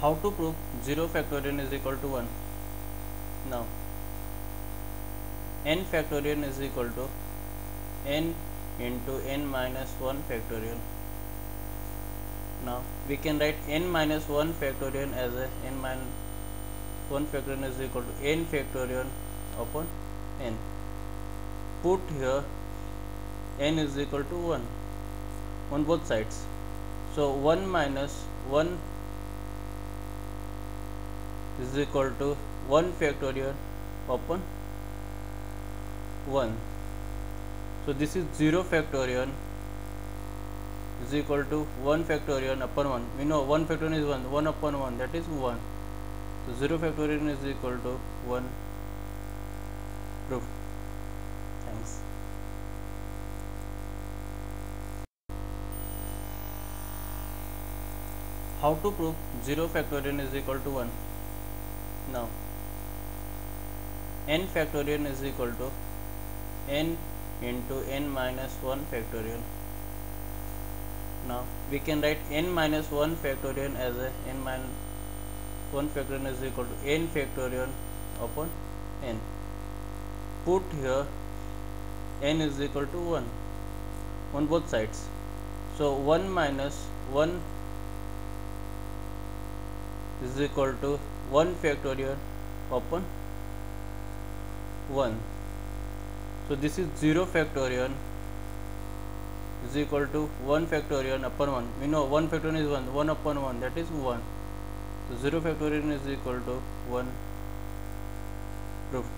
how to prove 0 factorial is equal to 1 now n factorial is equal to n into n minus 1 factorial. Now we can write n minus 1 factorial as a n minus 1 factorial is equal to n factorial upon n. Put here n is equal to 1 on both sides. So 1 minus 1 is equal to 1 factorial upon 1 so this is 0 factorial is equal to 1 factorial upon 1 we know 1 factorial is 1 1 upon 1 that is 1 so 0 factorial is equal to 1 proof. Thanks. How to prove 0 factorial is equal to 1 now n factorial is equal to n into n minus 1 factorial. Now we can write n minus 1 factorial as a n minus 1 factorial is equal to n factorial upon n. Put here n is equal to 1 on both sides. So 1 minus 1 is equal to 1 factorial upon 1 so this is 0 factorial is equal to 1 factorial upon 1 we know 1 factorial is 1 1 upon 1 that is 1 so 0 factorial is equal to 1 proof